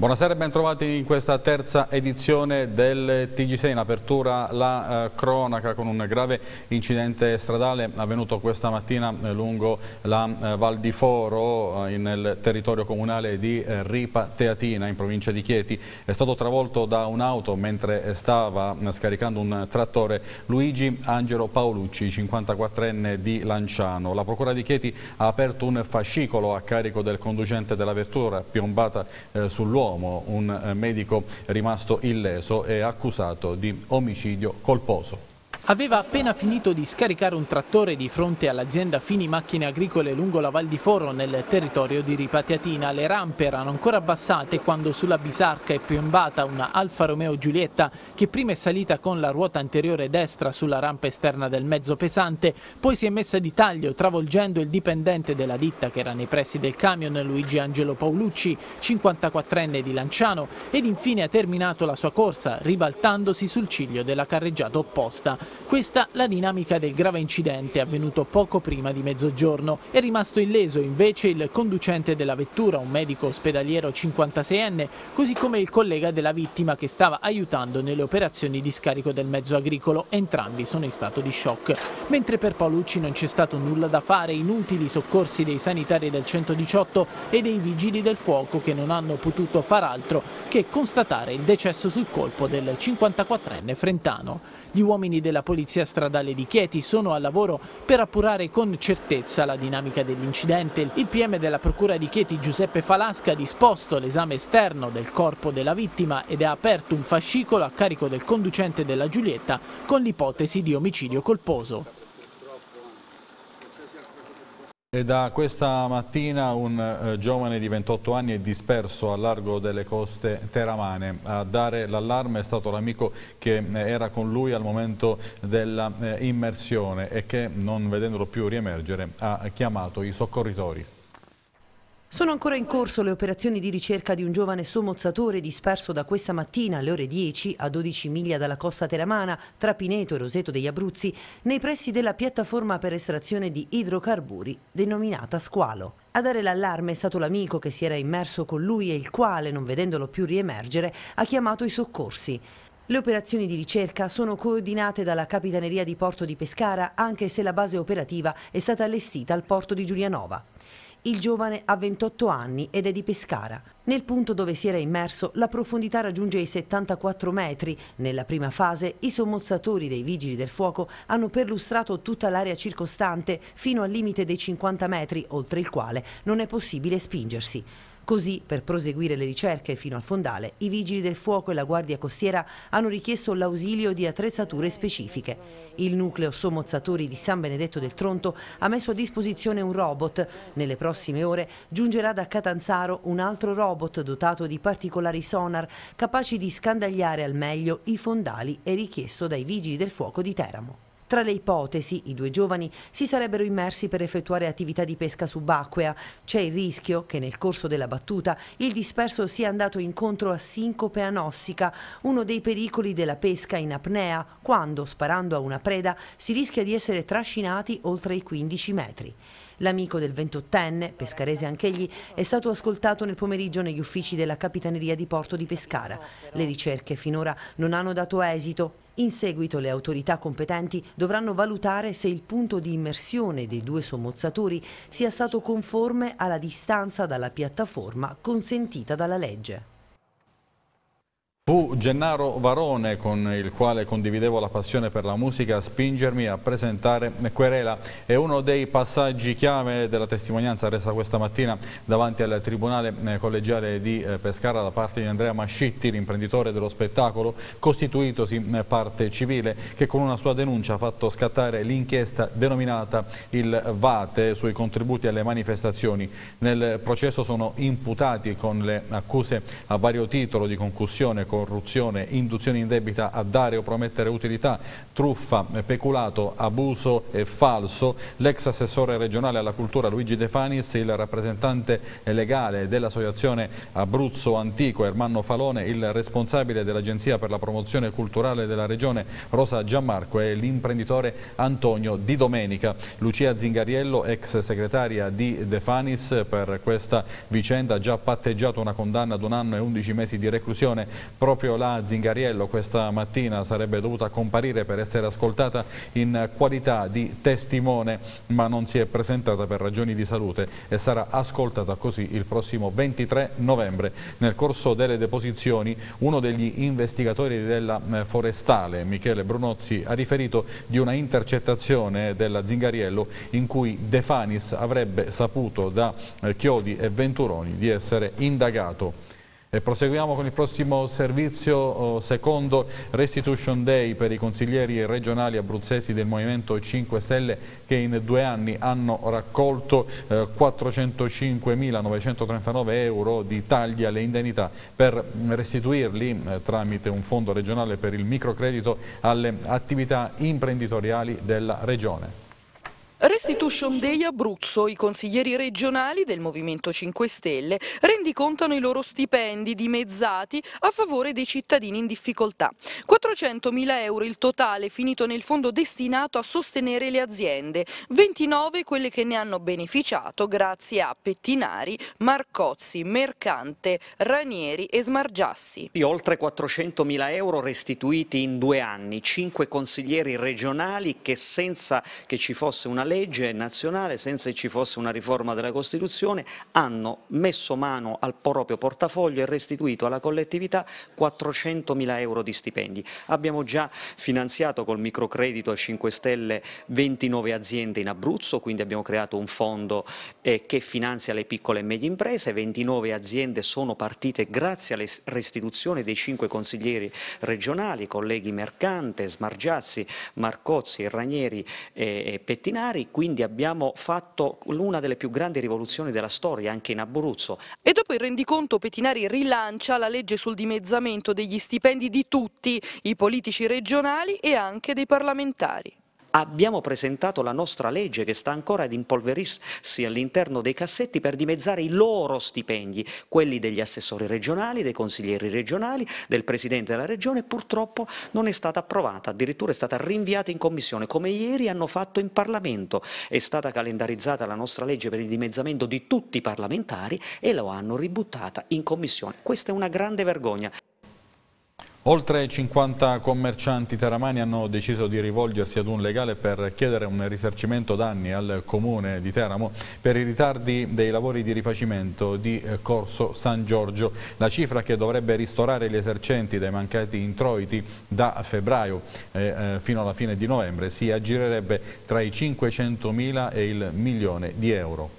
Buonasera e bentrovati in questa terza edizione del TG6. In apertura la eh, cronaca con un grave incidente stradale avvenuto questa mattina eh, lungo la eh, Val di Foro eh, nel territorio comunale di eh, Ripa Teatina in provincia di Chieti. È stato travolto da un'auto mentre stava eh, scaricando un trattore Luigi Angelo Paolucci, 54enne di Lanciano. La Procura di Chieti ha aperto un fascicolo a carico del conducente della vettura piombata sull'uomo uomo, un eh, medico rimasto illeso, è accusato di omicidio colposo. Aveva appena finito di scaricare un trattore di fronte all'azienda Fini Macchine Agricole lungo la Val di Foro nel territorio di Ripatiatina. Le rampe erano ancora abbassate quando sulla bisarca è piombata una Alfa Romeo Giulietta che prima è salita con la ruota anteriore destra sulla rampa esterna del mezzo pesante, poi si è messa di taglio travolgendo il dipendente della ditta che era nei pressi del camion Luigi Angelo Paolucci, 54enne di Lanciano, ed infine ha terminato la sua corsa ribaltandosi sul ciglio della carreggiata opposta. Questa la dinamica del grave incidente avvenuto poco prima di mezzogiorno. È rimasto illeso invece il conducente della vettura, un medico ospedaliero 56enne, così come il collega della vittima che stava aiutando nelle operazioni di scarico del mezzo agricolo. Entrambi sono in stato di shock. Mentre per Paolucci non c'è stato nulla da fare, inutili soccorsi dei sanitari del 118 e dei vigili del fuoco che non hanno potuto far altro che constatare il decesso sul colpo del 54enne frentano. Gli uomini della Polizia Stradale di Chieti sono al lavoro per appurare con certezza la dinamica dell'incidente. Il PM della Procura di Chieti Giuseppe Falasca ha disposto l'esame esterno del corpo della vittima ed ha aperto un fascicolo a carico del conducente della Giulietta con l'ipotesi di omicidio colposo. E da questa mattina un eh, giovane di 28 anni è disperso a largo delle coste teramane. A dare l'allarme è stato l'amico che eh, era con lui al momento dell'immersione eh, e che, non vedendolo più riemergere, ha chiamato i soccorritori. Sono ancora in corso le operazioni di ricerca di un giovane sommozzatore disperso da questa mattina alle ore 10 a 12 miglia dalla costa teramana tra Pineto e Roseto degli Abruzzi nei pressi della piattaforma per estrazione di idrocarburi denominata Squalo. A dare l'allarme è stato l'amico che si era immerso con lui e il quale, non vedendolo più riemergere, ha chiamato i soccorsi. Le operazioni di ricerca sono coordinate dalla Capitaneria di Porto di Pescara anche se la base operativa è stata allestita al porto di Giulianova. Il giovane ha 28 anni ed è di Pescara. Nel punto dove si era immerso la profondità raggiunge i 74 metri. Nella prima fase i sommozzatori dei vigili del fuoco hanno perlustrato tutta l'area circostante fino al limite dei 50 metri, oltre il quale non è possibile spingersi. Così, per proseguire le ricerche fino al fondale, i vigili del fuoco e la guardia costiera hanno richiesto l'ausilio di attrezzature specifiche. Il nucleo sommozzatori di San Benedetto del Tronto ha messo a disposizione un robot. Nelle prossime ore giungerà da Catanzaro un altro robot dotato di particolari sonar capaci di scandagliare al meglio i fondali e richiesto dai vigili del fuoco di Teramo. Tra le ipotesi, i due giovani si sarebbero immersi per effettuare attività di pesca subacquea. C'è il rischio che nel corso della battuta il disperso sia andato incontro a sincope anossica, uno dei pericoli della pesca in apnea, quando, sparando a una preda, si rischia di essere trascinati oltre i 15 metri. L'amico del 28enne, pescarese anch'egli, è stato ascoltato nel pomeriggio negli uffici della Capitaneria di Porto di Pescara. Le ricerche finora non hanno dato esito. In seguito le autorità competenti dovranno valutare se il punto di immersione dei due sommozzatori sia stato conforme alla distanza dalla piattaforma consentita dalla legge. Fu Gennaro Varone, con il quale condividevo la passione per la musica, a spingermi a presentare Querela. È uno dei passaggi chiave della testimonianza resa questa mattina davanti al Tribunale eh, Collegiale di eh, Pescara da parte di Andrea Mascitti, l'imprenditore dello spettacolo, costituitosi eh, parte civile, che con una sua denuncia ha fatto scattare l'inchiesta denominata il VATE sui contributi alle manifestazioni. Nel processo sono imputati con le accuse a vario titolo di concussione con corruzione, induzione indebita a dare o promettere utilità, truffa, peculato, abuso e falso. L'ex assessore regionale alla cultura Luigi De Fanis, il rappresentante legale dell'associazione Abruzzo Antico Ermanno Falone, il responsabile dell'Agenzia per la promozione culturale della regione Rosa Gianmarco e l'imprenditore Antonio Di Domenica. Lucia Zingariello, ex segretaria di De Fanis, per questa vicenda ha già patteggiato una condanna ad un anno e 11 mesi di reclusione. Proprio la Zingariello questa mattina sarebbe dovuta comparire per essere ascoltata in qualità di testimone, ma non si è presentata per ragioni di salute e sarà ascoltata così il prossimo 23 novembre. Nel corso delle deposizioni uno degli investigatori della eh, Forestale, Michele Brunozzi, ha riferito di una intercettazione della Zingariello in cui De Fanis avrebbe saputo da eh, Chiodi e Venturoni di essere indagato. E proseguiamo con il prossimo servizio, oh, secondo Restitution Day per i consiglieri regionali abruzzesi del Movimento 5 Stelle che in due anni hanno raccolto eh, 405.939 euro di tagli alle indennità per restituirli eh, tramite un fondo regionale per il microcredito alle attività imprenditoriali della regione. Restitution Day Abruzzo, i consiglieri regionali del Movimento 5 Stelle rendicontano i loro stipendi dimezzati a favore dei cittadini in difficoltà. 400.000 euro il totale finito nel fondo destinato a sostenere le aziende, 29 quelle che ne hanno beneficiato grazie a Pettinari, Marcozzi, Mercante, Ranieri e Smargiassi. Oltre 400.000 euro restituiti in due anni, 5 consiglieri regionali che senza che ci fosse una legge nazionale, senza che ci fosse una riforma della Costituzione, hanno messo mano al proprio portafoglio e restituito alla collettività 400 mila euro di stipendi. Abbiamo già finanziato col microcredito a 5 Stelle 29 aziende in Abruzzo, quindi abbiamo creato un fondo eh, che finanzia le piccole e medie imprese, 29 aziende sono partite grazie alle restituzioni dei 5 consiglieri regionali, colleghi Mercante, Smargiazzi, Marcozzi, Ranieri e Pettinari, militari, quindi abbiamo fatto una delle più grandi rivoluzioni della storia anche in Abruzzo. E dopo il rendiconto Pettinari rilancia la legge sul dimezzamento degli stipendi di tutti, i politici regionali e anche dei parlamentari. Abbiamo presentato la nostra legge che sta ancora ad impolverirsi all'interno dei cassetti per dimezzare i loro stipendi, quelli degli assessori regionali, dei consiglieri regionali, del Presidente della Regione, purtroppo non è stata approvata, addirittura è stata rinviata in Commissione, come ieri hanno fatto in Parlamento. È stata calendarizzata la nostra legge per il dimezzamento di tutti i parlamentari e lo hanno ributtata in Commissione. Questa è una grande vergogna. Oltre 50 commercianti teramani hanno deciso di rivolgersi ad un legale per chiedere un risarcimento danni al comune di Teramo per i ritardi dei lavori di rifacimento di eh, Corso San Giorgio. La cifra che dovrebbe ristorare gli esercenti dai mancati introiti da febbraio eh, eh fino alla fine di novembre si aggirerebbe tra i 500.000 e il milione di euro.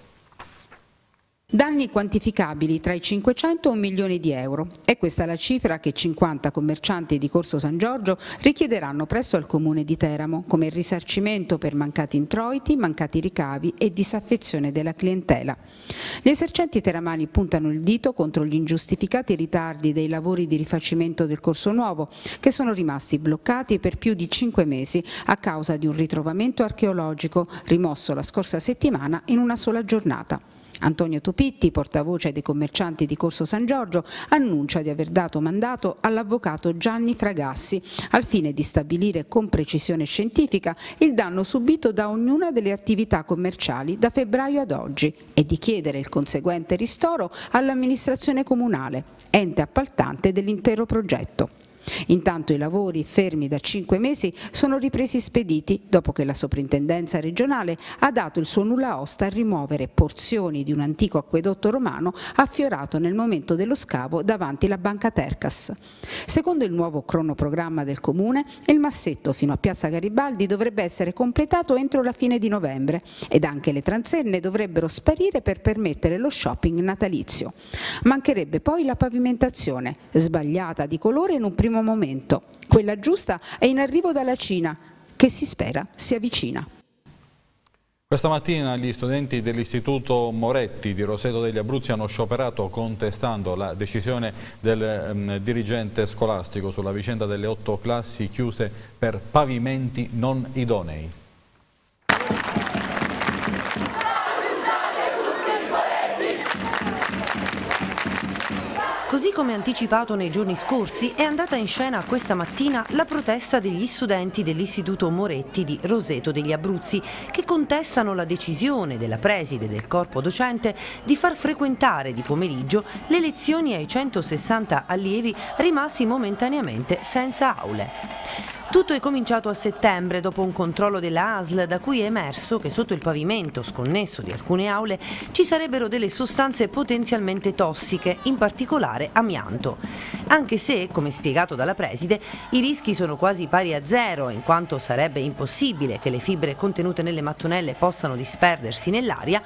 Danni quantificabili tra i 500 e un milione di euro. È questa la cifra che 50 commercianti di Corso San Giorgio richiederanno presso al Comune di Teramo come risarcimento per mancati introiti, mancati ricavi e disaffezione della clientela. Gli esercenti teramani puntano il dito contro gli ingiustificati ritardi dei lavori di rifacimento del Corso Nuovo che sono rimasti bloccati per più di cinque mesi a causa di un ritrovamento archeologico rimosso la scorsa settimana in una sola giornata. Antonio Topitti, portavoce dei commercianti di Corso San Giorgio, annuncia di aver dato mandato all'avvocato Gianni Fragassi al fine di stabilire con precisione scientifica il danno subito da ognuna delle attività commerciali da febbraio ad oggi e di chiedere il conseguente ristoro all'amministrazione comunale, ente appaltante dell'intero progetto. Intanto i lavori, fermi da cinque mesi, sono ripresi spediti dopo che la soprintendenza regionale ha dato il suo nulla osta a rimuovere porzioni di un antico acquedotto romano affiorato nel momento dello scavo davanti alla banca Tercas. Secondo il nuovo cronoprogramma del Comune, il massetto fino a Piazza Garibaldi dovrebbe essere completato entro la fine di novembre ed anche le transenne dovrebbero sparire per permettere lo shopping natalizio. Mancherebbe poi la pavimentazione, sbagliata di colore in un primo primo momento. Quella giusta è in arrivo dalla Cina, che si spera si avvicina. Questa mattina gli studenti dell'Istituto Moretti di Roseto degli Abruzzi hanno scioperato contestando la decisione del um, dirigente scolastico sulla vicenda delle otto classi chiuse per pavimenti non idonei. Così come anticipato nei giorni scorsi, è andata in scena questa mattina la protesta degli studenti dell'Istituto Moretti di Roseto degli Abruzzi, che contestano la decisione della preside del corpo docente di far frequentare di pomeriggio le lezioni ai 160 allievi rimasti momentaneamente senza aule. Tutto è cominciato a settembre dopo un controllo della ASL da cui è emerso che sotto il pavimento sconnesso di alcune aule ci sarebbero delle sostanze potenzialmente tossiche, in particolare amianto. Anche se, come spiegato dalla preside, i rischi sono quasi pari a zero in quanto sarebbe impossibile che le fibre contenute nelle mattonelle possano disperdersi nell'aria,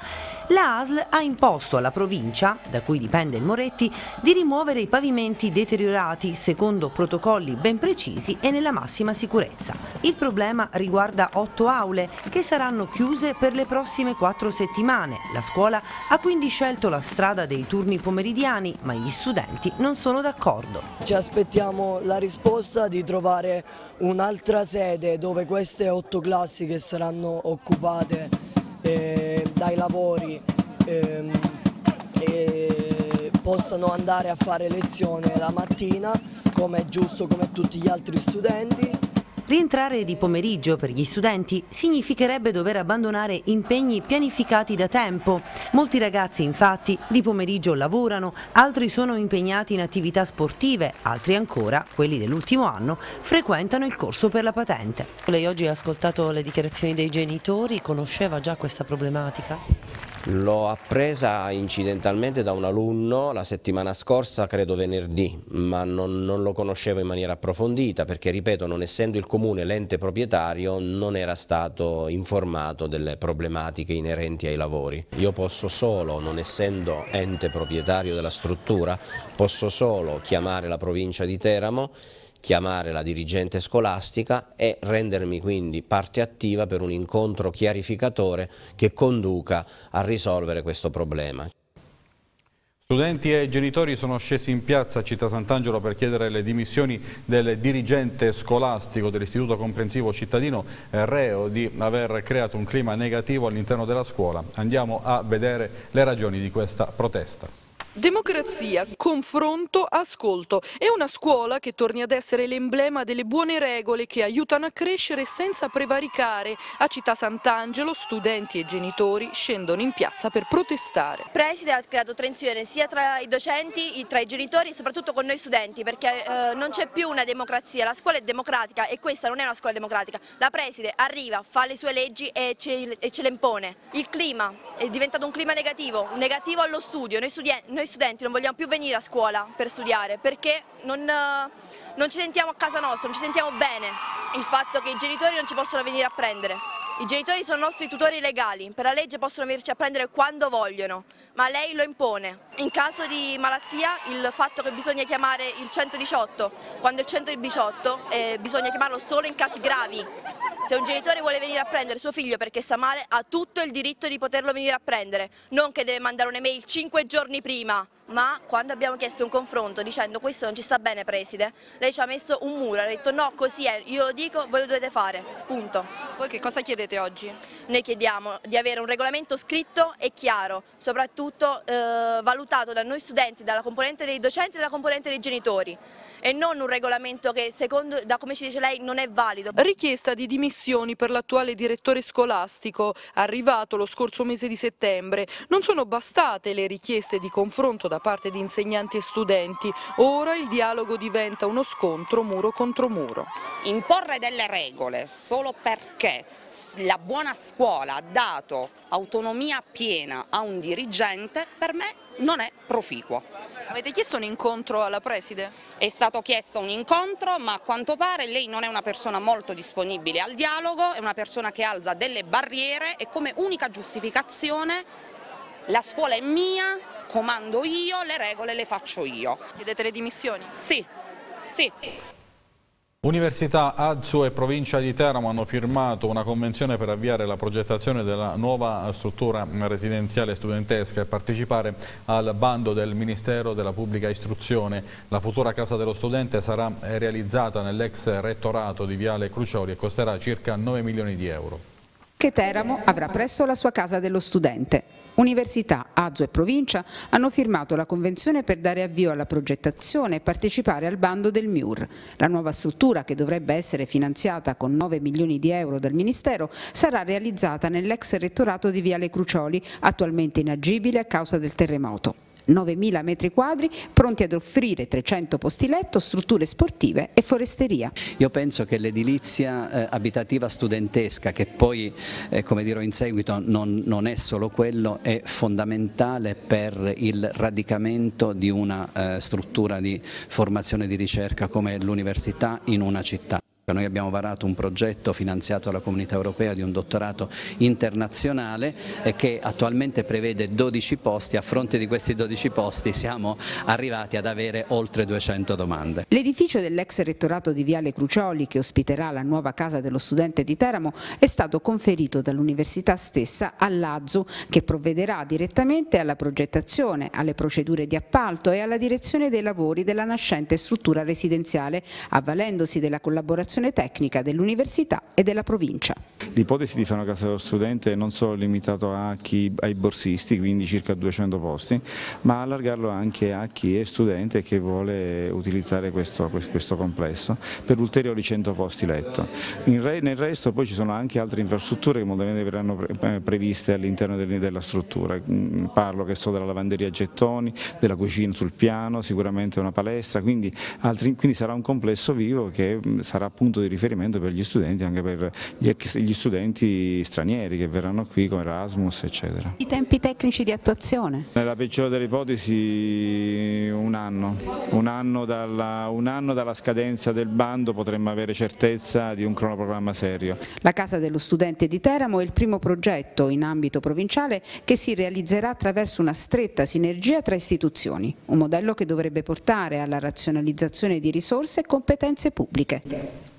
la ASL ha imposto alla provincia, da cui dipende il Moretti, di rimuovere i pavimenti deteriorati secondo protocolli ben precisi e nella massima sicurezza. Il problema riguarda otto aule che saranno chiuse per le prossime quattro settimane. La scuola ha quindi scelto la strada dei turni pomeridiani, ma gli studenti non sono d'accordo. Ci aspettiamo la risposta di trovare un'altra sede dove queste otto classi che saranno occupate eh, dai lavori eh, eh, possano andare a fare lezione la mattina come è giusto come tutti gli altri studenti Rientrare di pomeriggio per gli studenti significherebbe dover abbandonare impegni pianificati da tempo. Molti ragazzi infatti di pomeriggio lavorano, altri sono impegnati in attività sportive, altri ancora, quelli dell'ultimo anno, frequentano il corso per la patente. Lei oggi ha ascoltato le dichiarazioni dei genitori, conosceva già questa problematica? L'ho appresa incidentalmente da un alunno la settimana scorsa, credo venerdì, ma non, non, lo conoscevo in maniera approfondita perché, ripeto, non essendo il comune l'ente proprietario non era stato informato delle problematiche inerenti ai lavori. Io posso solo, non essendo ente proprietario della struttura, posso solo chiamare la provincia di Teramo chiamare la dirigente scolastica e rendermi quindi parte attiva per un incontro chiarificatore che conduca a risolvere questo problema. Studenti e genitori sono scesi in piazza a Città Sant'Angelo per chiedere le dimissioni del dirigente scolastico dell'Istituto Comprensivo Cittadino reo di aver creato un clima negativo all'interno della scuola. Andiamo a vedere le ragioni di questa protesta. Democrazia, confronto, ascolto. È una scuola che torni ad essere l'emblema delle buone regole che aiutano a crescere senza prevaricare. A Città Sant'Angelo studenti e genitori scendono in piazza per protestare. Il preside ha creato tensione sia tra i docenti, tra i genitori e soprattutto con noi studenti perché eh, non c'è più una democrazia, la scuola è democratica e questa non è una scuola democratica. La preside arriva, fa le sue leggi e ce, e ce le impone. Il clima è diventato un clima negativo, negativo allo studio. Noi, noi noi studenti non vogliamo più venire a scuola per studiare perché non, non ci sentiamo a casa nostra, non ci sentiamo bene. Il fatto che i genitori non ci possono venire a prendere. I genitori sono nostri tutori legali, per la legge possono venirci a prendere quando vogliono, ma lei lo impone. In caso di malattia il fatto che bisogna chiamare il 118, quando il 118 eh, bisogna chiamarlo solo in casi gravi, se un genitore vuole venire a prendere suo figlio perché sta male, ha tutto il diritto di poterlo venire a prendere, non che deve mandare un'email cinque giorni prima. Ma quando abbiamo chiesto un confronto dicendo questo non ci sta bene preside, lei ci ha messo un muro, ha detto no così è, io lo dico, voi lo dovete fare, punto. Voi che cosa chiedete oggi? Noi chiediamo di avere un regolamento scritto e chiaro, soprattutto eh, valutato da noi studenti, dalla componente dei docenti e dalla componente dei genitori e non un regolamento che secondo, da come ci dice lei, non è valido. Richiesta di dimissioni per l'attuale direttore scolastico, arrivato lo scorso mese di settembre. Non sono bastate le richieste di confronto da parte di insegnanti e studenti, ora il dialogo diventa uno scontro muro contro muro. Imporre delle regole solo perché la buona scuola ha dato autonomia piena a un dirigente, per me non è proficuo. Avete chiesto un incontro alla preside? È stato chiesto un incontro ma a quanto pare lei non è una persona molto disponibile al dialogo, è una persona che alza delle barriere e come unica giustificazione la scuola è mia, comando io, le regole le faccio io. Chiedete le dimissioni? Sì, sì. Università Azzu e provincia di Teramo hanno firmato una convenzione per avviare la progettazione della nuova struttura residenziale studentesca e partecipare al bando del Ministero della Pubblica Istruzione. La futura casa dello studente sarà realizzata nell'ex rettorato di Viale Crucioli e costerà circa 9 milioni di euro che Teramo avrà presto la sua casa dello studente. Università, Azo e provincia hanno firmato la convenzione per dare avvio alla progettazione e partecipare al bando del MIUR. La nuova struttura, che dovrebbe essere finanziata con 9 milioni di euro dal Ministero, sarà realizzata nell'ex rettorato di Viale Crucioli, attualmente inagibile a causa del terremoto. 9.000 metri quadri pronti ad offrire 300 posti letto, strutture sportive e foresteria. Io penso che l'edilizia eh, abitativa studentesca, che poi eh, come dirò in seguito non, non, è solo quello, è fondamentale per il radicamento di una eh, struttura di formazione e di ricerca come l'università in una città. Noi abbiamo varato un progetto finanziato dalla Comunità Europea di un dottorato internazionale che attualmente prevede 12 posti, a fronte di questi 12 posti siamo arrivati ad avere oltre 200 domande. L'edificio dell'ex rettorato di Viale Crucioli che ospiterà la nuova casa dello studente di Teramo è stato conferito dall'università stessa all'Azzu che provvederà direttamente alla progettazione, alle procedure di appalto e alla direzione dei lavori della nascente struttura residenziale avvalendosi della collaborazione formazione tecnica dell'università e della provincia. L'ipotesi di fare una casa dello studente non solo limitato chi, ai borsisti, quindi circa 200 posti, ma allargarlo anche a chi è studente e che vuole utilizzare questo, questo complesso per ulteriori 100 posti letto. Re, nel resto poi ci sono anche altre infrastrutture che modernamente verranno pre, previste all'interno della struttura, mm, parlo che so della lavanderia a gettoni, della cucina sul piano, sicuramente una palestra, quindi, altri, quindi sarà un complesso vivo che mm, sarà appunto punto di riferimento per gli studenti, anche per gli studenti stranieri che verranno qui con Erasmus eccetera. I tempi tecnici di attuazione? Nella peggiore delle ipotesi un anno, un anno, dalla, un anno dalla scadenza del bando potremmo avere certezza di un cronoprogramma serio. La Casa dello Studente di Teramo è il primo progetto in ambito provinciale che si realizzerà attraverso una stretta sinergia tra istituzioni, un modello che dovrebbe portare alla razionalizzazione di risorse e competenze pubbliche.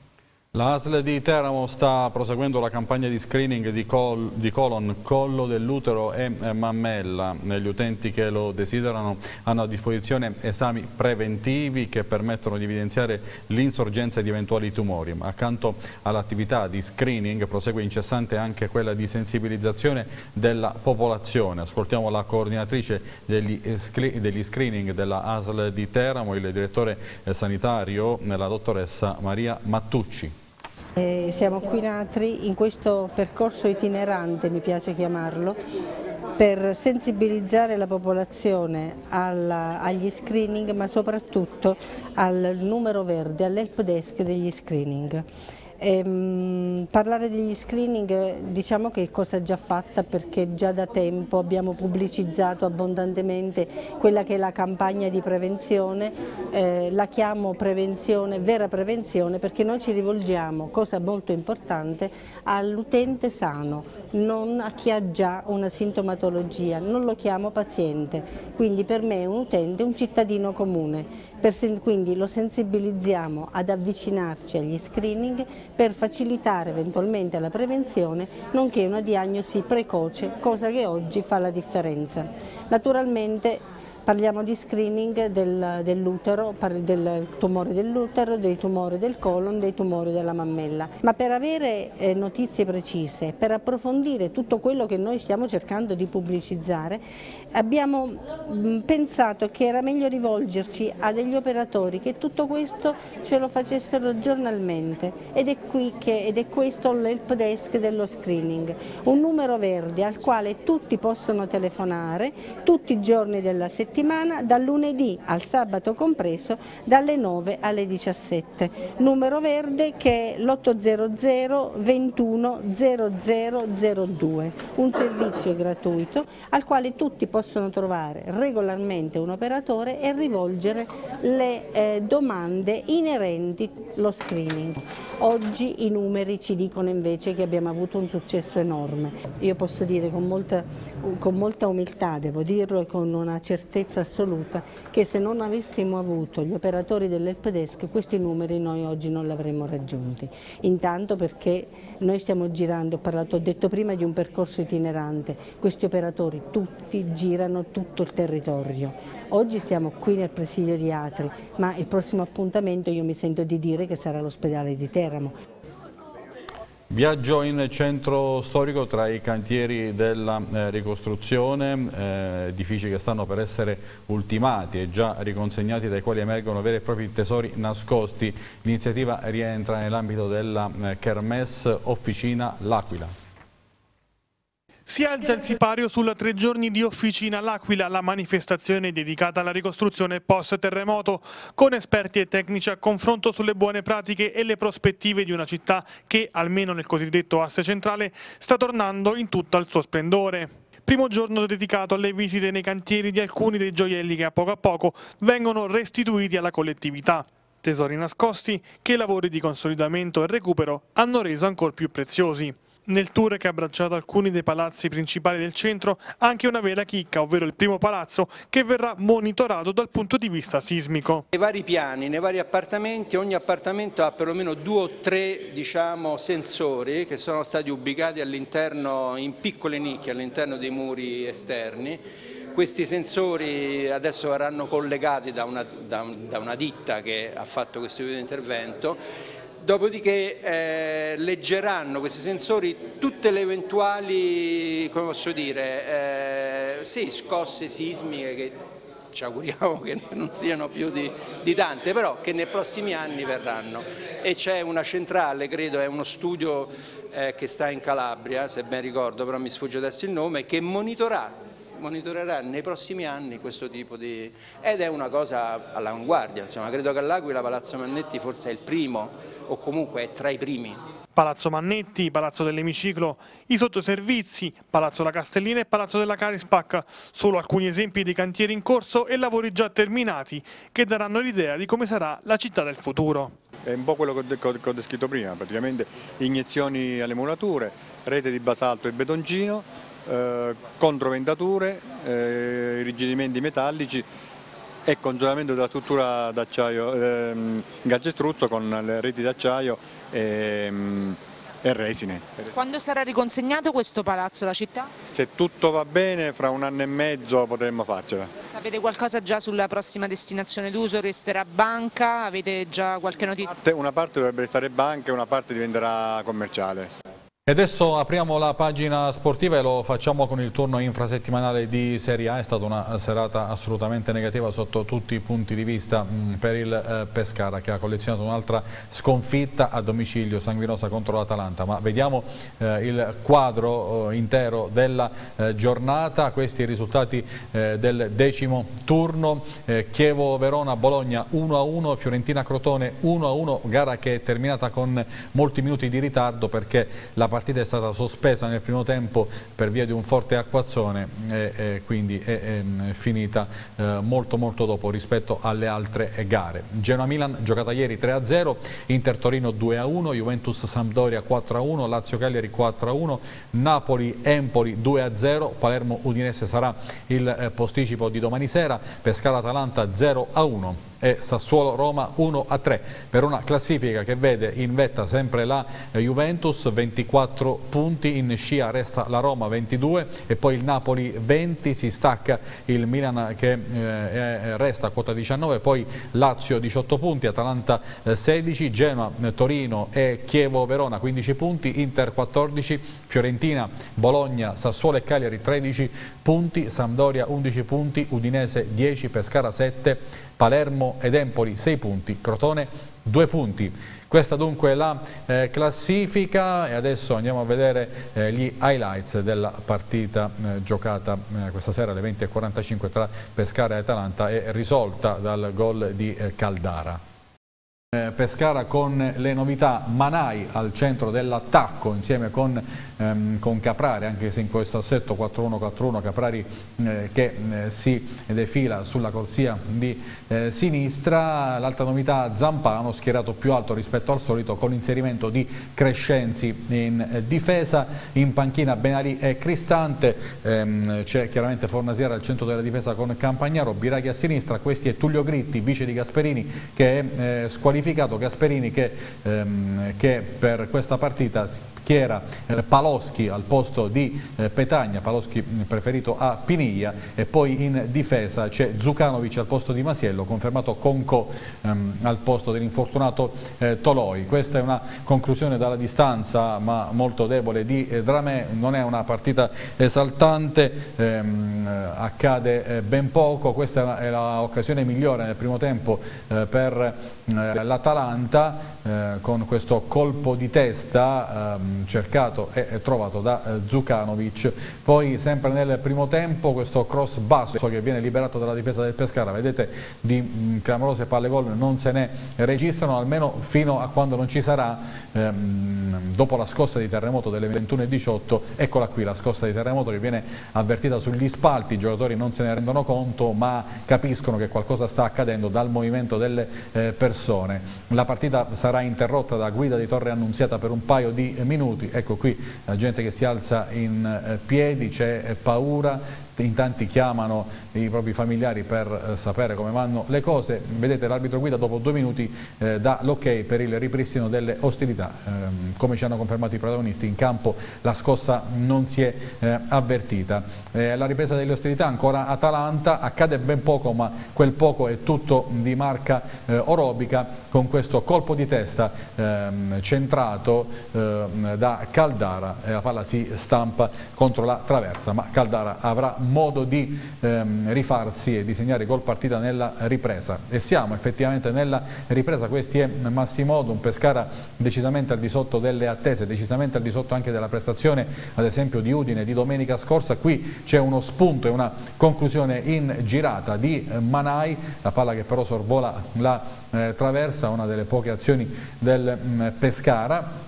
La ASL di Teramo sta proseguendo la campagna di screening di, col, di colon, collo dell'utero e mammella. Gli utenti che lo desiderano hanno a disposizione esami preventivi che permettono di evidenziare l'insorgenza di eventuali tumori. Accanto all'attività di screening prosegue incessante anche quella di sensibilizzazione della popolazione. Ascoltiamo la coordinatrice degli, degli screening della ASL di Teramo, il direttore sanitario, la dottoressa Maria Mattucci. Eh, siamo qui nati in questo percorso itinerante, mi piace chiamarlo, per sensibilizzare la popolazione alla, agli screening ma soprattutto al numero verde, all'help desk degli screening. Ehm, parlare degli screening diciamo che è cosa già fatta perché già da tempo abbiamo pubblicizzato abbondantemente quella che è la campagna di prevenzione, eh, la chiamo prevenzione, vera prevenzione perché noi ci rivolgiamo, cosa molto importante, all'utente sano, non a chi ha già una sintomatologia, non lo chiamo paziente, quindi per me è un utente, un cittadino comune quindi lo sensibilizziamo ad avvicinarci agli screening per facilitare eventualmente la prevenzione nonché una diagnosi precoce, cosa che oggi fa la differenza. Naturalmente Parliamo di screening del, dell'utero, del tumore dell'utero, dei tumori del colon, dei tumori della mammella. Ma per avere eh, notizie precise, per approfondire tutto quello che noi stiamo cercando di pubblicizzare, abbiamo mh, pensato che era meglio rivolgerci a degli operatori che tutto questo ce lo facessero giornalmente ed è, che, ed è questo l'help desk dello screening, un numero verde al quale tutti possono telefonare tutti i giorni della settimana settimana dal lunedì al sabato compreso dalle 9 alle 17. Numero verde che è l'800 21 0002, un servizio gratuito al quale tutti possono trovare regolarmente un operatore e rivolgere le eh, domande inerenti allo screening. Oggi i numeri ci dicono invece che abbiamo avuto un successo enorme. Io posso dire con molta, con molta umiltà, devo dirlo, e con una certezza certezza assoluta che se non avessimo avuto gli operatori dell'Helpdesk questi numeri noi oggi non li avremmo raggiunti. Intanto perché noi stiamo girando, ho, parlato, ho detto prima di un percorso itinerante, questi operatori tutti girano tutto il territorio. Oggi siamo qui nel presidio di Atri, ma il prossimo appuntamento io mi sento di dire che sarà l'ospedale di Teramo. Viaggio in centro storico tra i cantieri della eh, ricostruzione, eh, edifici che stanno per essere ultimati e già riconsegnati dai quali emergono veri e propri tesori nascosti. L'iniziativa rientra nell'ambito della eh, Kermesse Officina L'Aquila. Si alza il sipario sulla tre giorni di Officina L'Aquila, la manifestazione dedicata alla ricostruzione post-terremoto, con esperti e tecnici a confronto sulle buone pratiche e le prospettive di una città che, almeno nel cosiddetto asse centrale, sta tornando in tutto il suo splendore. Primo giorno dedicato alle visite nei cantieri di alcuni dei gioielli che a poco a poco vengono restituiti alla collettività tesori nascosti che i lavori di consolidamento e recupero hanno reso ancora più preziosi. Nel tour che ha abbracciato alcuni dei palazzi principali del centro, anche una vera chicca, ovvero il primo palazzo, che verrà monitorato dal punto di vista sismico. Nei vari piani, nei vari appartamenti, ogni appartamento ha perlomeno due o tre diciamo, sensori che sono stati ubicati all'interno, in piccole nicchie all'interno dei muri esterni. Questi sensori adesso verranno collegati da una, da, da una ditta che ha fatto questo video intervento Dopodiché eh, leggeranno questi sensori tutte le eventuali, dire, eh, sì, scosse sismiche che ci auguriamo che non siano più di, di, tante, però che nei prossimi anni verranno. E c'è una centrale, credo, è uno studio eh, che sta in Calabria, se ben ricordo, però mi sfugge adesso il nome, che monitorerà monitorerà nei prossimi anni questo tipo di... ed è una cosa all'avanguardia, credo che all'Aquila Palazzo Mannetti forse è il primo o comunque tra i primi. Palazzo Mannetti, Palazzo dell'Emiciclo, i sottoservizi, Palazzo La Castellina e Palazzo della Carispac, solo alcuni esempi di cantieri in corso e lavori già terminati che daranno l'idea di come sarà la città del futuro. È un po' quello che ho descritto prima, praticamente iniezioni alle murature, rete di basalto e betoncino, eh, controventature, eh, irrigidimenti metallici e congelamento della struttura d'acciaio ehm, galgestruzzo con le reti d'acciaio e, ehm, e resine. Quando sarà riconsegnato questo palazzo alla città? Se tutto va bene fra un anno e mezzo potremmo farcela. Sapete qualcosa già sulla prossima destinazione d'uso? Resterà banca? Avete già qualche notizia? Una parte, una parte dovrebbe restare banca e una parte diventerà commerciale. E adesso apriamo la pagina sportiva e lo facciamo con il turno infrasettimanale di Serie A. È stata una serata assolutamente negativa sotto tutti i punti di vista mm, per il eh, Pescara che ha collezionato un'altra sconfitta a domicilio sanguinosa contro l'Atalanta. Ma vediamo eh, il quadro eh, intero della giornata. Questi i risultati del decimo turno. Chievo-Verona-Bologna 1-1, Fiorentina-Crotone 1-1, gara che è terminata con molti minuti di ritardo perché la partita è stata sospesa nel primo tempo per via di un forte acquazzone e, e quindi è, è, finita eh, molto molto dopo rispetto alle altre gare. Genoa-Milan giocata ieri 3-0, Inter-Torino 2-1, Juventus-Sampdoria 4-1, Lazio-Cagliari 4-1, Napoli-Empoli 2-0, Palermo-Udinese sarà il eh, posticipo di domani sera, Pescara-Atalanta 0-1 e Sassuolo-Roma 1-3 per una classifica che vede in vetta sempre la eh, Juventus 24 punti, in scia resta la Roma 22 e poi il Napoli 20, si stacca il Milan che eh, resta a quota 19, poi Lazio 18 punti, Atalanta 16, eh, Genoa, eh, Torino e Chievo-Verona 15 punti, Inter 14, Fiorentina, Bologna, Sassuolo e Cagliari 13 punti, Sampdoria 11 punti, Udinese 10, Pescara 7, Palermo ed Empoli 6 punti, Crotone 2 punti. Questa dunque è la eh, classifica e adesso andiamo a vedere eh, gli highlights della partita eh, giocata eh, questa sera alle 20.45 tra Pescara e Atalanta e risolta dal gol di eh, Caldara. Eh, Pescara con le novità Manai al centro dell'attacco insieme con ehm, con Caprari, anche se in questo assetto 4-1-4-1 Caprari eh, che eh, si defila sulla corsia di eh, sinistra, l'altra novità Zampano schierato più alto rispetto al solito con inserimento di Crescenzi in eh, difesa, in panchina Benari e Cristante, ehm, c'è chiaramente Fornasiera al centro della difesa con Campagnaro, Biraghi a sinistra, questi è Tullio Gritti, vice di Gasperini che è eh, squalificato, Gasperini che, ehm, che per questa partita schiera eh, Paloschi al posto di eh, Petagna, Paloschi mm, preferito a Piniglia e poi in difesa c'è Zucanovic al posto di Masiello, confermato Conco ehm, al posto dell'infortunato eh, Toloi. Questa è una conclusione dalla distanza ma molto debole di eh, Dramè, non è una partita esaltante, ehm, accade eh, ben poco, questa è l'occasione migliore nel primo tempo eh, per l'Atalanta con questo colpo di testa ehm, cercato e trovato da eh, Zukanovic. Poi sempre nel primo tempo questo cross basso che viene liberato dalla difesa del Pescara, vedete di mm, clamorose palle gol non se ne registrano almeno fino a quando non ci sarà ehm, dopo la scossa di terremoto delle 21.18 eccola qui la scossa di terremoto che viene avvertita sugli spalti, i giocatori non se ne rendono conto ma capiscono che qualcosa sta accadendo dal movimento delle eh, persone. La partita sarà interrotta da guida di Torre Annunziata per un paio di minuti minuti, ecco qui la gente che si alza in eh, piedi, c'è eh, paura, in tanti chiamano i propri familiari per eh, sapere come vanno le cose, vedete l'arbitro guida dopo due minuti eh, dà l'ok per il ripristino delle ostilità, eh, come ci hanno confermato i protagonisti in campo la scossa non si è eh, avvertita. Eh, la ripresa delle ostilità ancora Atalanta, accade ben poco ma quel poco è tutto di marca eh, orobica. Con questo colpo di testa ehm, centrato ehm, da Caldara e la palla si stampa contro la traversa ma Caldara avrà modo di ehm, rifarsi e disegnare gol partita nella ripresa. E siamo effettivamente nella ripresa, questi è Massimodo, un Pescara decisamente al di sotto delle attese, decisamente al di sotto anche della prestazione ad esempio di Udine di domenica scorsa, qui c'è uno spunto e una conclusione in girata di Manai, la palla che però sorvola la eh, traversa, una delle poche azioni del mh, mm, Pescara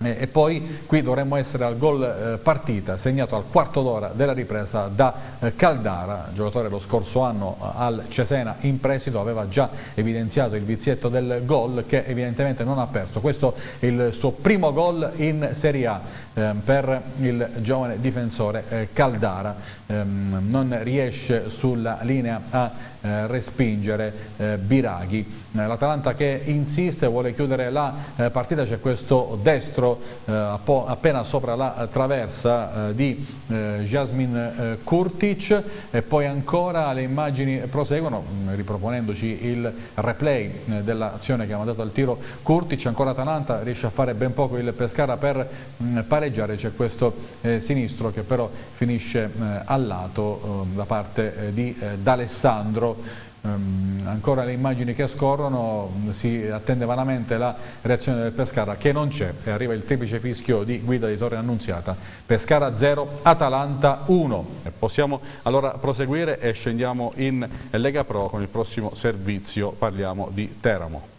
e poi qui dovremmo essere al gol eh, partita segnato al quarto d'ora della ripresa da eh, Caldara, giocatore lo scorso anno eh, al Cesena in prestito, aveva già evidenziato il vizietto del gol che evidentemente non ha perso. Questo è il suo primo gol in Serie A per il giovane difensore Caldara, ehm, non riesce sulla linea a eh, respingere eh, Biraghi. Eh, L'Atalanta che insiste, vuole chiudere la eh, partita, c'è questo destro eh, appena sopra la traversa di Jasmin Kurtic e poi ancora le immagini proseguono mm, riproponendoci il replay dell'azione che ha mandato al tiro Kurtic, ancora Atalanta riesce a fare ben poco il Pescara per mm, pareggiare, c'è questo sinistro che però finisce al lato da parte di D'Alessandro Um, ancora le immagini che scorrono, si attende vanamente la reazione del Pescara che non c'è e arriva il triplice fischio di guida di Torre Annunziata. Pescara 0, Atalanta 1. E possiamo allora proseguire e scendiamo in Lega Pro con il prossimo servizio, parliamo di Teramo.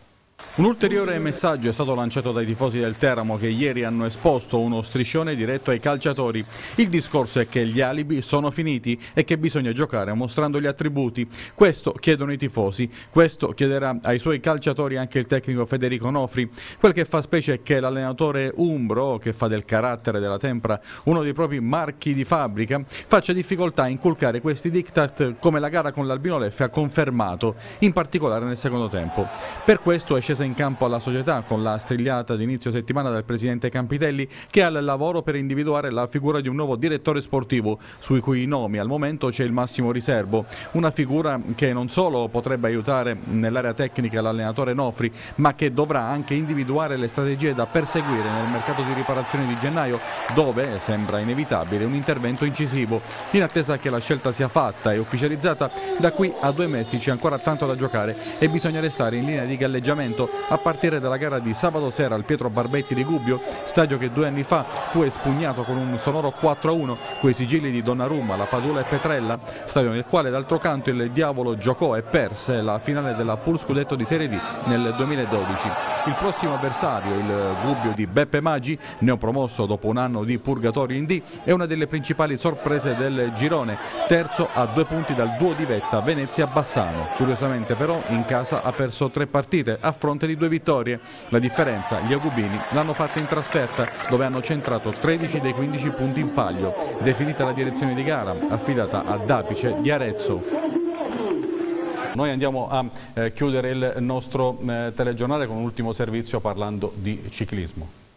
Un ulteriore messaggio è stato lanciato dai tifosi del Teramo che ieri hanno esposto uno striscione diretto ai calciatori. Il discorso è che gli alibi sono finiti e che bisogna giocare mostrando gli attributi. Questo chiedono i tifosi, questo chiederà ai suoi calciatori anche il tecnico Federico Nofri. Quel che fa specie è che l'allenatore Umbro, che fa del carattere della tempra uno dei propri marchi di fabbrica, faccia difficoltà a inculcare questi diktat come la gara con l'Albino Leffe ha confermato, in particolare nel secondo tempo. Per questo è scesa in campo alla società con la strigliata di inizio settimana del presidente Campitelli che ha il lavoro per individuare la figura di un nuovo direttore sportivo sui cui nomi al momento c'è il massimo riservo. Una figura che non solo potrebbe aiutare nell'area tecnica l'allenatore Nofri ma che dovrà anche individuare le strategie da perseguire nel mercato di riparazione di gennaio dove sembra inevitabile un intervento incisivo. In attesa che la scelta sia fatta e ufficializzata da qui a due mesi c'è ancora tanto da giocare e bisogna restare in linea di galleggiamento a partire dalla gara di sabato sera al Pietro Barbetti di Gubbio, stadio che due anni fa fu espugnato con un sonoro 4-1 coi sigilli di Donnarumma, la Padula e Petrella, stadio nel quale d'altro canto il Diavolo giocò e perse la finale della Pool Scudetto di Serie D nel 2012. Il prossimo avversario, il Gubbio di Beppe Maggi, neopromosso dopo un anno di purgatorio in D, è una delle principali sorprese del girone, terzo a due punti dal duo di vetta Venezia-Bassano. Curiosamente però in casa ha perso tre partite a di due vittorie. La differenza gli agubini l'hanno fatta in trasferta dove hanno centrato 13 dei 15 punti in palio. Definita la direzione di gara affidata a Dapice di Arezzo. Noi andiamo a eh, chiudere il nostro eh, telegiornale con un ultimo servizio parlando di ciclismo.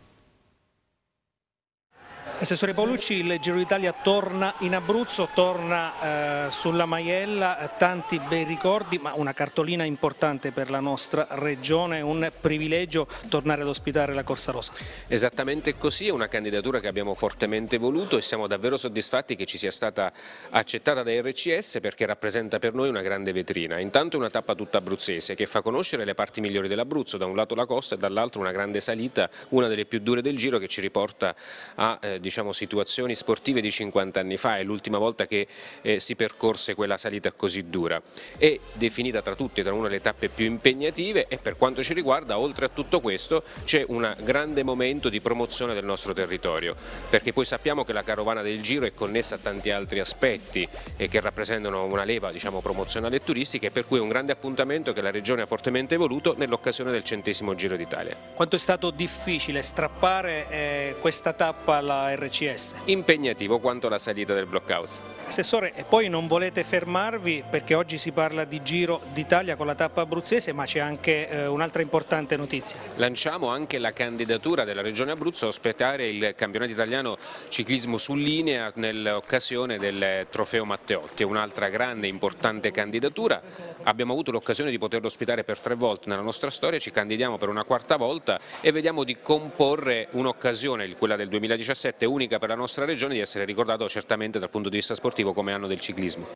Assessore Paolucci, il Giro d'Italia torna in Abruzzo, torna eh, sulla Maiella, tanti bei ricordi, ma una cartolina importante per la nostra regione, un privilegio tornare ad ospitare la Corsa Rosa. Esattamente così, è una candidatura che abbiamo fortemente voluto e siamo davvero soddisfatti che ci sia stata accettata da RCS perché rappresenta per noi una grande vetrina. Intanto è una tappa tutta abruzzese che fa conoscere le parti migliori dell'Abruzzo, da un lato la costa e dall'altro una grande salita, una delle più dure del Giro che ci riporta a eh, diciamo, situazioni sportive di 50 anni fa, è l'ultima volta che eh, si percorse quella salita così dura. È definita tra tutte tra una delle tappe più impegnative e per quanto ci riguarda, oltre a tutto questo, c'è un grande momento di promozione del nostro territorio, perché poi sappiamo che la carovana del Giro è connessa a tanti altri aspetti e che rappresentano una leva diciamo, promozionale e turistica e per cui è un grande appuntamento che la Regione ha fortemente voluto nell'occasione del centesimo Giro d'Italia. Quanto è stato difficile strappare eh, questa tappa alla RCS. Impegnativo quanto la salita del blockhouse. Assessore, e poi non volete fermarvi perché oggi si parla di Giro d'Italia con la tappa abruzzese, ma c'è anche eh, un'altra importante notizia. Lanciamo anche la candidatura della Regione Abruzzo a ospitare il campionato italiano ciclismo su linea nell'occasione del trofeo Matteotti, un'altra grande e importante candidatura. Abbiamo avuto l'occasione di poterlo ospitare per tre volte nella nostra storia, ci candidiamo per una quarta volta e vediamo di comporre un'occasione, quella del 2017, unica per la nostra regione di essere ricordato certamente dal punto di vista sportivo come anno del ciclismo.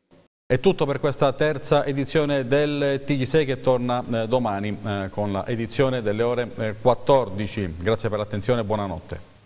È tutto per questa terza edizione del TG6 che torna eh, domani eh, con l'edizione delle ore eh, 14. Grazie per l'attenzione e buonanotte.